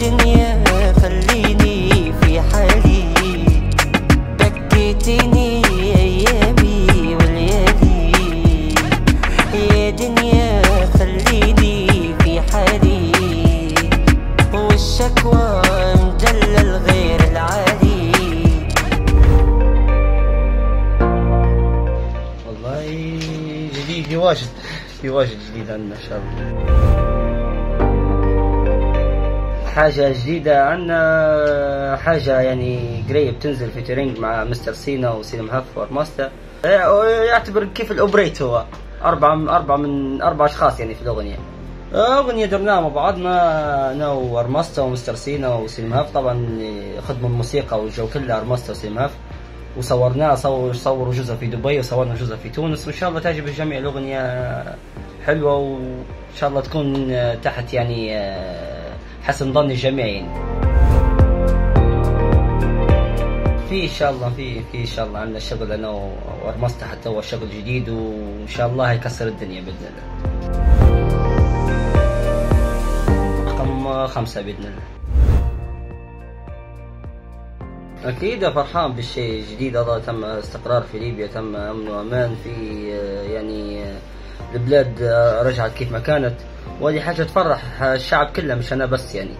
دنيا خليني في حالي. بكيتني أيامي وليالي يا دنيا خليني في حالي. والشكوى مدلل غير العالي. والله جديد في واجد في واجد جديد عندنا إن شاء الله. حاجة جديدة عندنا حاجة يعني قريب تنزل في ترينج مع مستر سينا وسينا مهف وارماستا يعتبر كيف الأوبريت هو؟ أربعة أربعة من أربع أشخاص يعني في الأغنية. أغنية درناها مع بعضنا أنا وأرماستا ومستر سينا وسينا مهف طبعا خدموا الموسيقى والجو كله أرماستا وسينا مهف وصورناه صور صوروا جزء في دبي وصورنا جزء في تونس. وإن شاء الله تعجب الجميع الأغنية حلوة وان شاء الله تكون تحت يعني حسن ظن الجميع يعني في إن شاء الله في في إن شاء الله عندنا شغل أنا وارمستا حتى هو شغل جديد وإن شاء الله هيكسر الدنيا بإذن الله. رقم خمسة بإذن الله. أكيد فرحان بالشيء الجديد هذا تم استقرار في ليبيا تم أمن وأمان في يعني البلاد رجعت كيف ما كانت. وهذه حاجة تفرح الشعب كله مش أنا بس يعني.